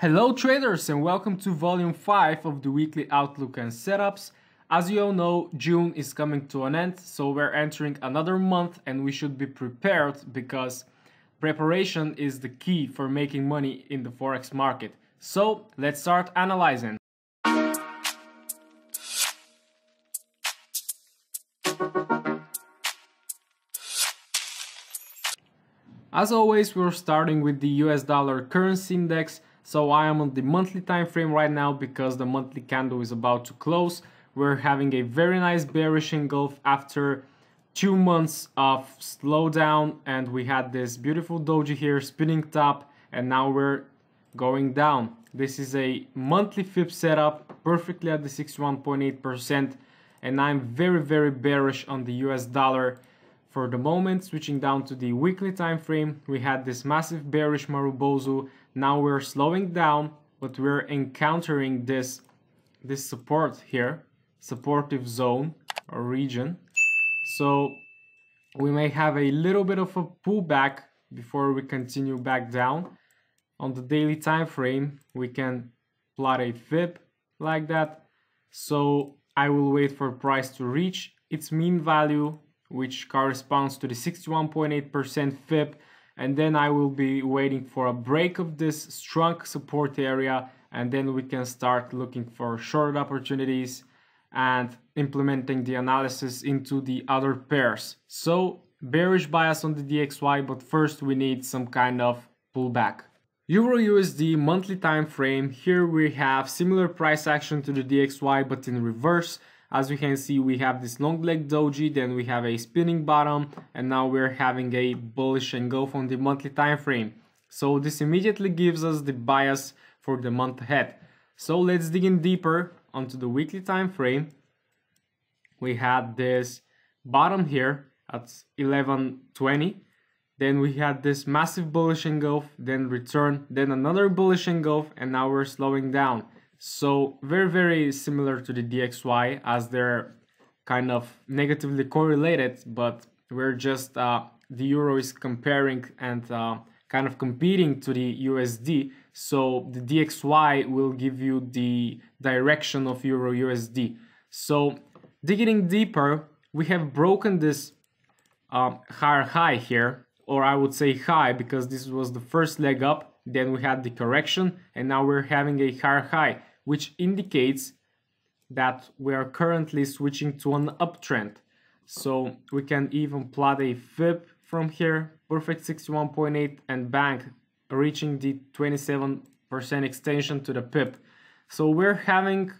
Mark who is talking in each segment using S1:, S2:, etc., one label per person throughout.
S1: Hello traders and welcome to volume 5 of the weekly outlook and setups. As you all know, June is coming to an end, so we're entering another month and we should be prepared because preparation is the key for making money in the forex market. So, let's start analyzing. As always, we're starting with the US dollar currency index so I am on the monthly time frame right now because the monthly candle is about to close. We're having a very nice bearish engulf after two months of slowdown and we had this beautiful doji here spinning top and now we're going down. This is a monthly FIB setup perfectly at the 61.8% and I'm very very bearish on the US dollar for the moment, switching down to the weekly time frame, we had this massive bearish Marubozu. Now we're slowing down, but we're encountering this this support here, supportive zone or region. So we may have a little bit of a pullback before we continue back down. On the daily time frame, we can plot a fib like that. So I will wait for price to reach its mean value which corresponds to the 61.8% FIB and then I will be waiting for a break of this strong support area and then we can start looking for short opportunities and implementing the analysis into the other pairs. So bearish bias on the DXY but first we need some kind of pullback. Euro USD monthly time frame here we have similar price action to the DXY but in reverse as we can see, we have this long leg doji, then we have a spinning bottom, and now we're having a bullish engulf on the monthly time frame. So this immediately gives us the bias for the month ahead. So let's dig in deeper onto the weekly time frame. We had this bottom here at 1120. Then we had this massive bullish engulf, then return, then another bullish engulf, and now we're slowing down. So very, very similar to the DXY as they're kind of negatively correlated, but we're just, uh, the euro is comparing and uh, kind of competing to the USD. So the DXY will give you the direction of euro USD. So digging deeper, we have broken this um, higher high here, or I would say high because this was the first leg up. Then we had the correction and now we're having a higher high which indicates that we are currently switching to an uptrend. So we can even plot a fib from here, perfect 61.8 and bank reaching the 27% extension to the pip. So we're having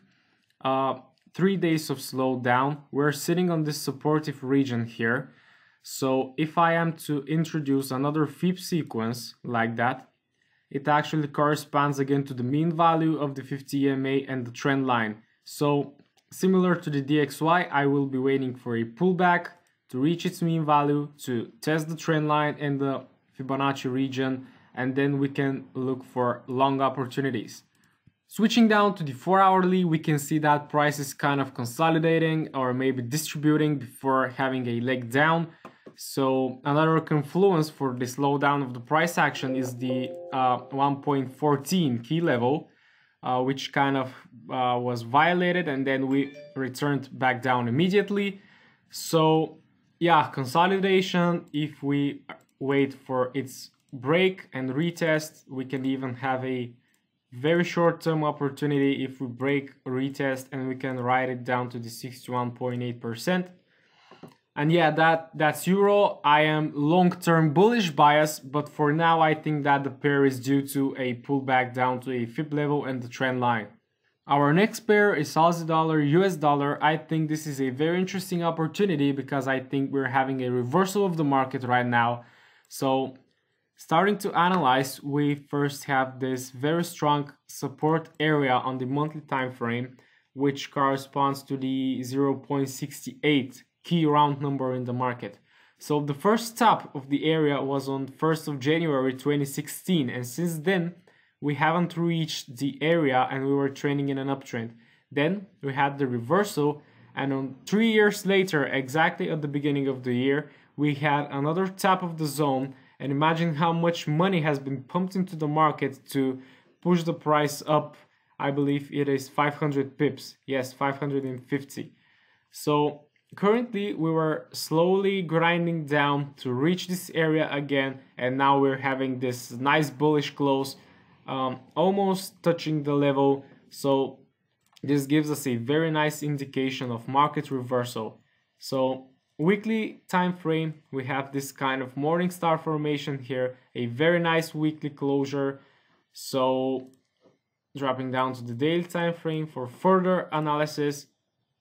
S1: uh, three days of slowdown. We're sitting on this supportive region here. So if I am to introduce another fib sequence like that, it actually corresponds again to the mean value of the 50 EMA and the trend line. So similar to the DXY, I will be waiting for a pullback to reach its mean value, to test the trend line in the Fibonacci region, and then we can look for long opportunities. Switching down to the 4 hourly, we can see that price is kind of consolidating or maybe distributing before having a leg down. So another confluence for the slowdown of the price action is the uh, 1.14 key level, uh, which kind of uh, was violated and then we returned back down immediately. So yeah, consolidation, if we wait for its break and retest, we can even have a very short-term opportunity if we break retest and we can write it down to the 61.8%. And yeah, that that's euro. I am long-term bullish bias, but for now I think that the pair is due to a pullback down to a fib level and the trend line. Our next pair is Aussie dollar, US dollar. I think this is a very interesting opportunity because I think we're having a reversal of the market right now. So starting to analyze, we first have this very strong support area on the monthly time frame, which corresponds to the 0.68 key round number in the market. So the first stop of the area was on 1st of January 2016 and since then we haven't reached the area and we were trending in an uptrend. Then we had the reversal and on 3 years later exactly at the beginning of the year we had another tap of the zone and imagine how much money has been pumped into the market to push the price up. I believe it is 500 pips. Yes, 550. So currently we were slowly grinding down to reach this area again and now we're having this nice bullish close um, almost touching the level. So this gives us a very nice indication of market reversal. So weekly time frame we have this kind of morning star formation here a very nice weekly closure. So dropping down to the daily time frame for further analysis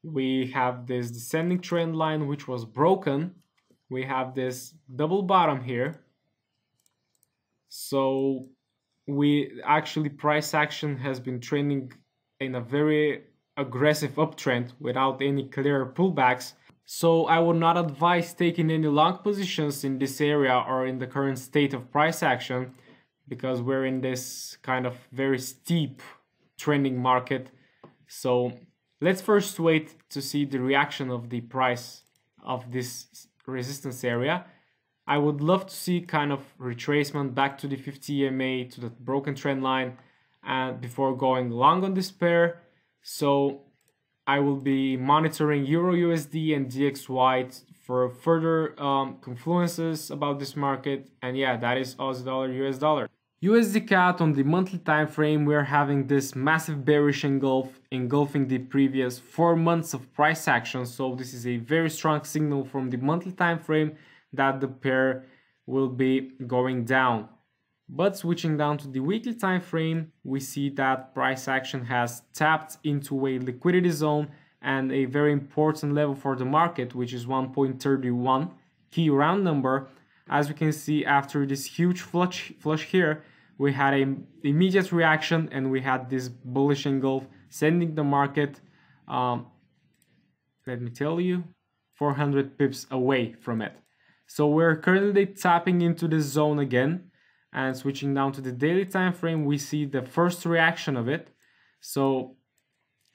S1: we have this descending trend line which was broken. We have this double bottom here. So we actually price action has been trending in a very aggressive uptrend without any clear pullbacks. So I would not advise taking any long positions in this area or in the current state of price action because we're in this kind of very steep trending market. So Let's first wait to see the reaction of the price of this resistance area. I would love to see kind of retracement back to the 50 EMA to the broken trend line and before going long on this pair. So I will be monitoring Euro USD and DXY for further um, confluences about this market. And yeah, that is Aussie dollar, US dollar. USD CAD on the monthly time frame, we are having this massive bearish engulf, engulfing the previous four months of price action. So this is a very strong signal from the monthly time frame that the pair will be going down. But switching down to the weekly time frame, we see that price action has tapped into a liquidity zone and a very important level for the market, which is 1.31 key round number as we can see after this huge flush, flush here, we had an immediate reaction and we had this bullish engulf sending the market, um, let me tell you, 400 pips away from it. So we're currently tapping into this zone again and switching down to the daily time frame, we see the first reaction of it. So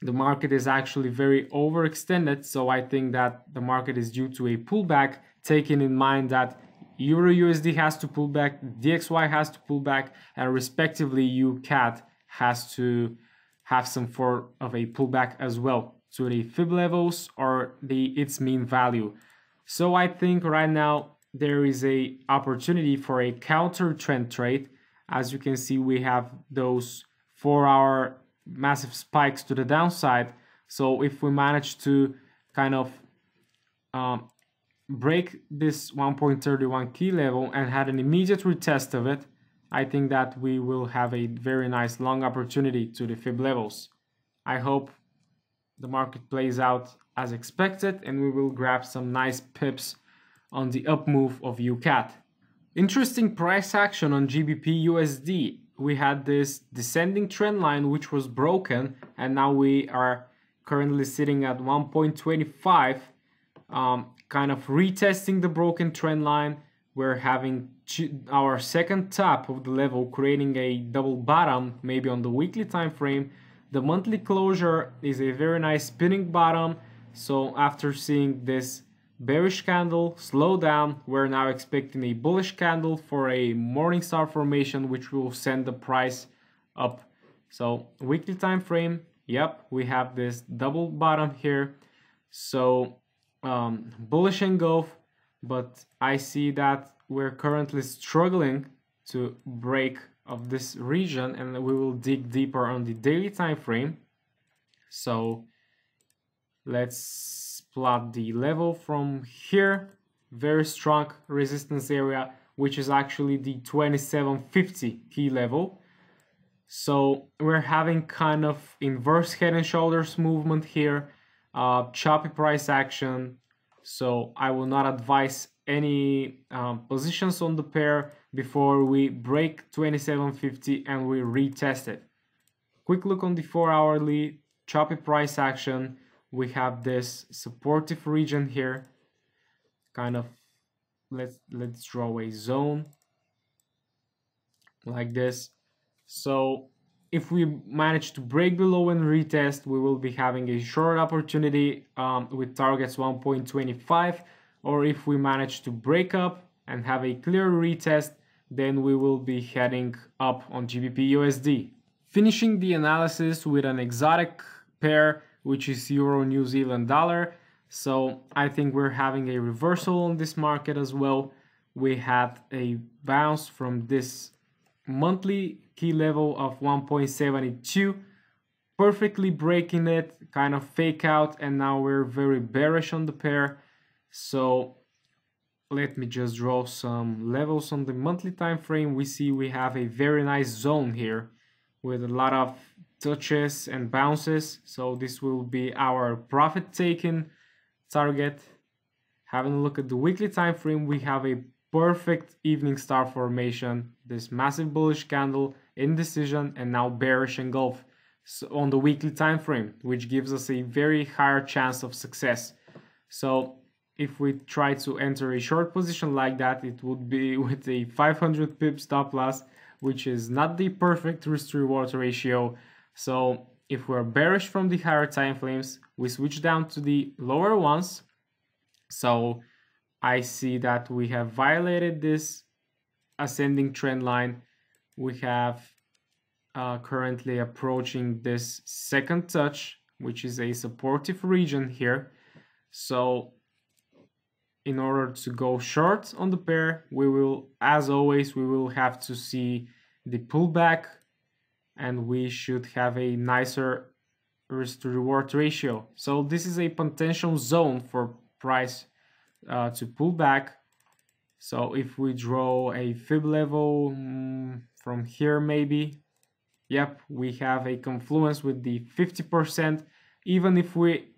S1: the market is actually very overextended. So I think that the market is due to a pullback, taking in mind that Euro USD has to pull back, DXY has to pull back, and respectively UCAD has to have some form of a pullback as well to the fib levels or the its mean value. So I think right now there is a opportunity for a counter trend trade. As you can see, we have those four hour massive spikes to the downside. So if we manage to kind of um, break this 1.31 key level and had an immediate retest of it, I think that we will have a very nice long opportunity to the fib levels. I hope the market plays out as expected and we will grab some nice pips on the up move of UCAD. Interesting price action on GBP USD. We had this descending trend line which was broken and now we are currently sitting at 1.25 um, kind of retesting the broken trend line. We're having our second top of the level, creating a double bottom, maybe on the weekly time frame. The monthly closure is a very nice spinning bottom. So after seeing this bearish candle slow down, we're now expecting a bullish candle for a morning star formation, which will send the price up. So weekly time frame, yep, we have this double bottom here. So um, bullish engulf, but I see that we're currently struggling to break of this region and we will dig deeper on the daily time frame. So let's plot the level from here. Very strong resistance area, which is actually the 2750 key level. So we're having kind of inverse head and shoulders movement here uh, choppy price action. So I will not advise any um, positions on the pair before we break 2750 and we retest it. Quick look on the 4 hourly choppy price action. We have this supportive region here. Kind of let's let's draw a zone like this. So if we manage to break below and retest, we will be having a short opportunity um, with targets 1.25. Or if we manage to break up and have a clear retest, then we will be heading up on GBP USD. finishing the analysis with an exotic pair, which is Euro New Zealand dollar. So I think we're having a reversal on this market as well. We had a bounce from this monthly key level of 1.72 perfectly breaking it kind of fake out and now we're very bearish on the pair. So let me just draw some levels on the monthly time frame. We see we have a very nice zone here with a lot of touches and bounces. So this will be our profit taking target. Having a look at the weekly time frame we have a perfect evening star formation. This massive bullish candle indecision and now bearish engulf on the weekly time frame which gives us a very higher chance of success so if we try to enter a short position like that, it would be with a 500 pip stop loss, which is not the perfect risk to reward ratio. So if we're bearish from the higher time frames, we switch down to the lower ones. So I see that we have violated this ascending trend line. We have uh, currently approaching this second touch, which is a supportive region here. So in order to go short on the pair, we will, as always, we will have to see the pullback and we should have a nicer risk to reward ratio. So this is a potential zone for price uh, to pull back. So if we draw a fib level mm, from here maybe, yep, we have a confluence with the 50%. Even if we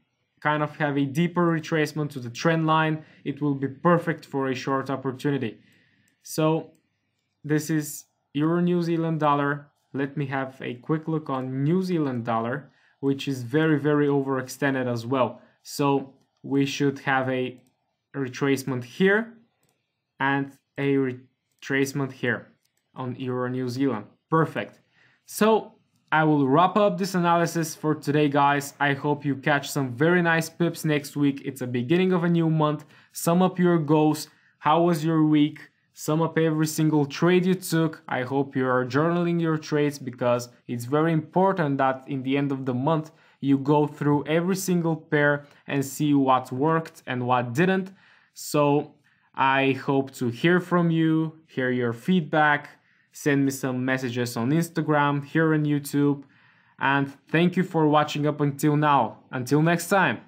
S1: kind of have a deeper retracement to the trend line, it will be perfect for a short opportunity. So this is Euro New Zealand dollar. Let me have a quick look on New Zealand dollar, which is very, very overextended as well. So we should have a retracement here and a retracement here on Euro New Zealand. Perfect. So I will wrap up this analysis for today guys. I hope you catch some very nice pips next week. It's a beginning of a new month. Sum up your goals. How was your week? Sum up every single trade you took. I hope you are journaling your trades because it's very important that in the end of the month you go through every single pair and see what worked and what didn't. So I hope to hear from you, hear your feedback send me some messages on Instagram, here on YouTube. And thank you for watching up until now. Until next time.